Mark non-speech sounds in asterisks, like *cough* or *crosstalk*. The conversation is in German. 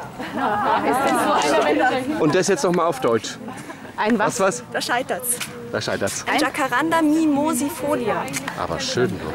*laughs* Und das jetzt nochmal auf Deutsch. Ein Was, was? was? Da scheitert's. Da scheitert's. Ein Jacaranda mimosifolia. Aber schön bloß.